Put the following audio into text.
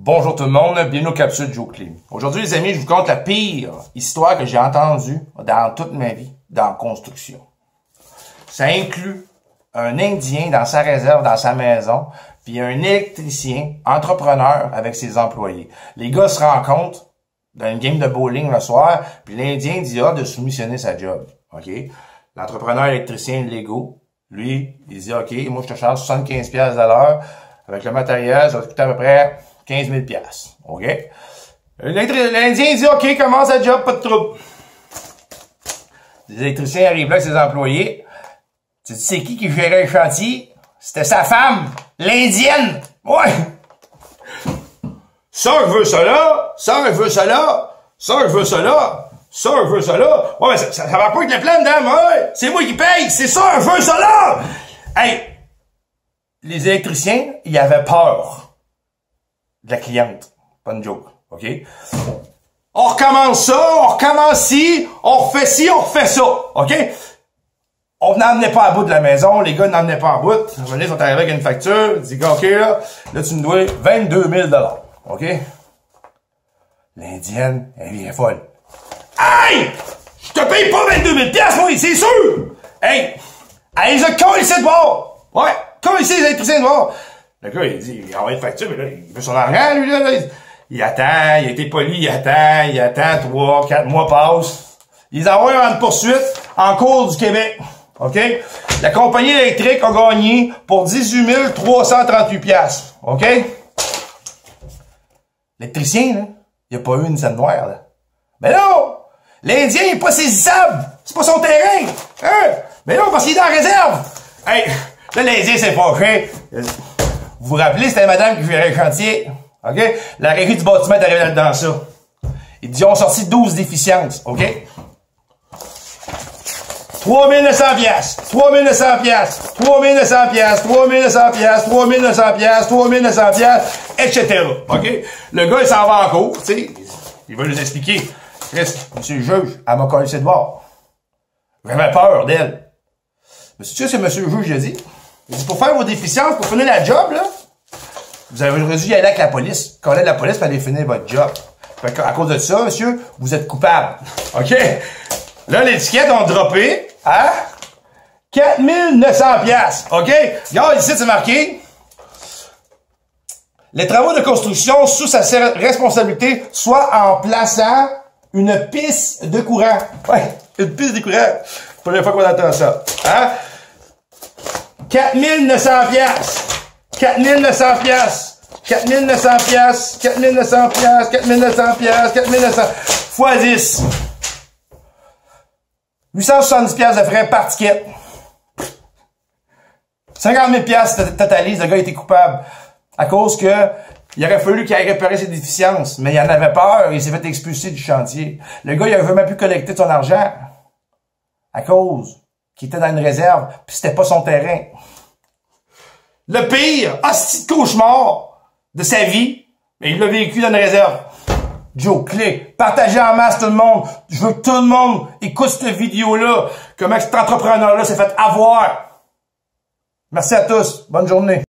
Bonjour tout le monde, bienvenue au Capsule Joe Clean. Aujourd'hui les amis, je vous conte la pire histoire que j'ai entendue dans toute ma vie dans la construction. Ça inclut un Indien dans sa réserve, dans sa maison, puis un électricien, entrepreneur avec ses employés. Les gars se rencontrent dans une game de bowling le soir, puis l'Indien dit ah, de soumissionner sa job. OK? L'entrepreneur électricien Lego, lui, il dit OK, moi je te charge 75$ de l'heure. Avec le matériel, ça va coûter à peu près 15 000 OK? L'Indien dit, OK, commence la job, pas de trouble. Les électriciens arrivent là avec ses employés. Tu sais qui qui gérait le chantier? C'était sa femme, l'Indienne. Ouais! Ça, je veux là. Ça, je veux là. Ça, je veux là. Ça, je veux là. Ouais, mais ça, ça, va pas être le plan, dame. Ouais! C'est moi qui paye. C'est ça, je veux là. Hey! Les électriciens, ils avaient peur de la cliente. Pas une joke. OK? On recommence ça, on recommence ci, on refait ci, on refait ça. OK? On n'emmenait pas à bout de la maison, les gars n'emmenaient pas à bout. Ils sont arrivés avec une facture, ils disent, OK, là, là, tu me dois 22 000 OK? L'Indienne, elle vient folle. Hey! Je te paye pas 22 000 moi, c'est sûr! Hey! Elle les a ici de bord! Ouais! ici, les électriciens de bord! Le gars, il dit, il envoie une facture, mais là, il veut son argent, lui, là. Il attend, il a été poli, il attend, il attend, trois, quatre mois passent. Ils envoient une poursuite en cours du Québec. OK? La compagnie électrique a gagné pour 18 338 piastres. OK? L'électricien, là, il a pas eu une scène noire, là. Mais non! L'Indien, il est pas saisissable! C'est pas son terrain! Hein? Mais non, parce qu'il est la réserve! Hey! Là, l'Indien s'est fâché. Vous vous rappelez, c'était madame qui gérait le chantier. OK? La régie du bâtiment est arrivée dans ça. Ils ont sorti 12 déficiences. OK? 3900 piastres, 3900 piastres, 3900 piastres, 3900 piastres, 3900 piastres, 3900 piastres, etc. OK? Le gars, il s'en va en cours, tu sais. Il va nous expliquer. Chris, monsieur le juge, elle m'a collé de voir. J'avais peur d'elle. Mais tu sais ce que monsieur le juge a dit? Il dit, pour faire vos déficiences, pour finir la job, là, vous avez dû y aller avec la police. De la police, aller finir votre job. Fait à cause de ça, monsieur, vous êtes coupable. OK? Là, l'étiquette ont droppé à 4900 pièces. OK? Regarde, ici, c'est marqué. Les travaux de construction sous sa responsabilité, soit en plaçant une piste de courant. Ouais, une piste de courant. Première fois qu'on entend ça. Hein? 4900 pièces. 4900 pièces. 4900 pièces. 4900 pièces. 4900 pièces. 4900 fois 10. 870 pièces de frais par ticket. 50 000 pièces totalise, le gars était coupable. À cause que il aurait fallu qu'il aille réparer ses déficiences. Mais il en avait peur, il s'est fait expulser du chantier. Le gars, il avait même pu collecter son argent. À cause qui était dans une réserve, puis c'était pas son terrain. Le pire, hostie de cauchemar de sa vie, mais il l'a vécu dans une réserve. Joe, clé, partagez en masse tout le monde. Je veux que tout le monde écoute cette vidéo-là. Comment cet entrepreneur-là s'est fait avoir. Merci à tous. Bonne journée.